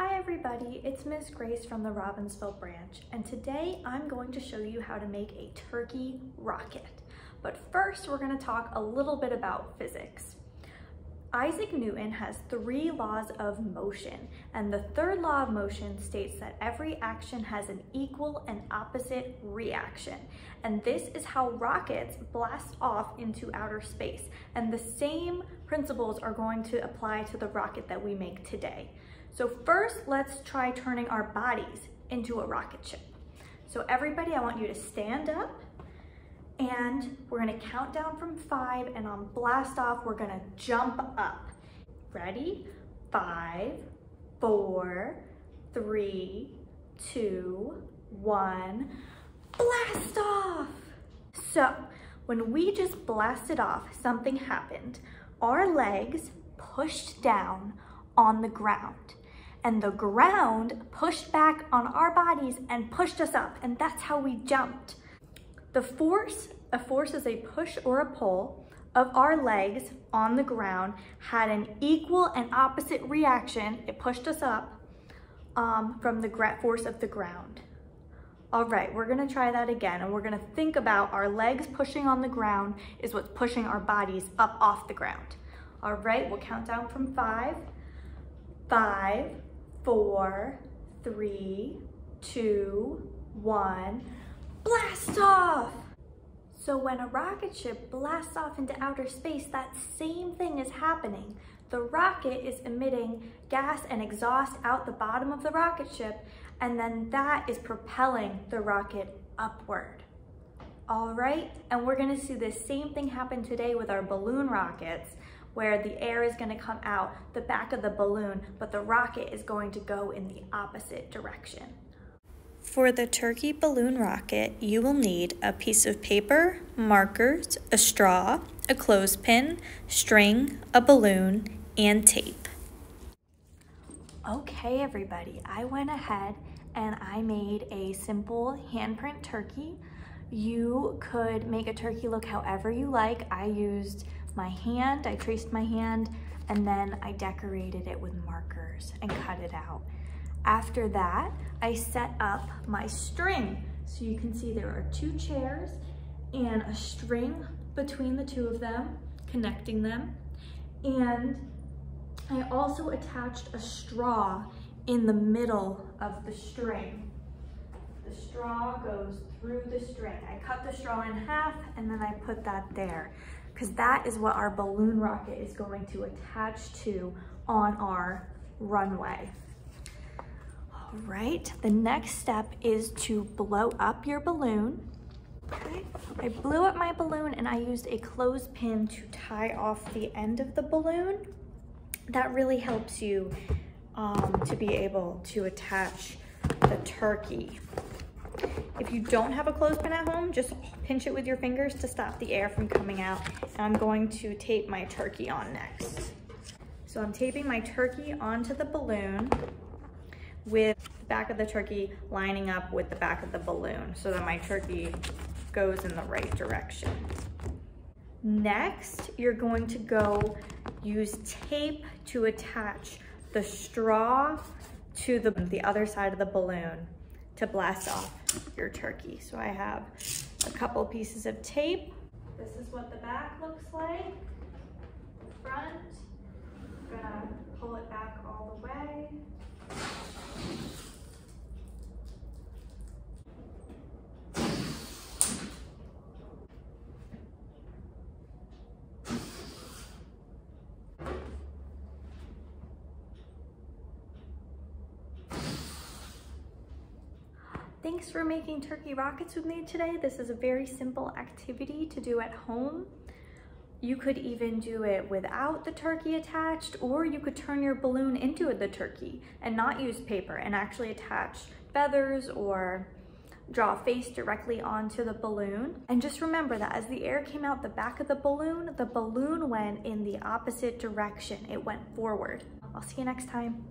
Hi everybody, it's Ms. Grace from the Robbinsville branch, and today I'm going to show you how to make a turkey rocket. But first, we're gonna talk a little bit about physics. Isaac Newton has three laws of motion, and the third law of motion states that every action has an equal and opposite reaction. And this is how rockets blast off into outer space. And the same principles are going to apply to the rocket that we make today. So first, let's try turning our bodies into a rocket ship. So everybody, I want you to stand up and we're gonna count down from five and on blast off, we're gonna jump up. Ready? Five, four, three, two, one, blast off. So when we just blasted off, something happened. Our legs pushed down on the ground and the ground pushed back on our bodies and pushed us up and that's how we jumped. The force, a force is a push or a pull of our legs on the ground had an equal and opposite reaction. It pushed us up um, from the force of the ground. All right, we're gonna try that again and we're gonna think about our legs pushing on the ground is what's pushing our bodies up off the ground. All right, we'll count down from five, five, four, three, two, one, blast off! So when a rocket ship blasts off into outer space, that same thing is happening. The rocket is emitting gas and exhaust out the bottom of the rocket ship, and then that is propelling the rocket upward. All right, and we're gonna see the same thing happen today with our balloon rockets, where the air is gonna come out the back of the balloon, but the rocket is going to go in the opposite direction. For the turkey balloon rocket, you will need a piece of paper, markers, a straw, a clothespin, string, a balloon, and tape. Okay, everybody, I went ahead and I made a simple handprint turkey. You could make a turkey look however you like. I used my hand, I traced my hand, and then I decorated it with markers and cut it out. After that, I set up my string. So you can see there are two chairs and a string between the two of them, connecting them. And I also attached a straw in the middle of the string. The straw goes through the string. I cut the straw in half and then I put that there because that is what our balloon rocket is going to attach to on our runway. All right, the next step is to blow up your balloon. Okay, I blew up my balloon and I used a clothespin to tie off the end of the balloon. That really helps you um, to be able to attach the turkey. If you don't have a clothespin at home, just pinch it with your fingers to stop the air from coming out. And I'm going to tape my turkey on next. So I'm taping my turkey onto the balloon with the back of the turkey lining up with the back of the balloon so that my turkey goes in the right direction. Next, you're going to go use tape to attach the straw to the, the other side of the balloon to blast off your turkey. So I have a couple pieces of tape. This is what the back looks like. The front, I'm gonna pull it back all the way. Thanks for making turkey rockets with me today. This is a very simple activity to do at home. You could even do it without the turkey attached, or you could turn your balloon into the turkey and not use paper and actually attach feathers or draw a face directly onto the balloon. And just remember that as the air came out the back of the balloon, the balloon went in the opposite direction. It went forward. I'll see you next time.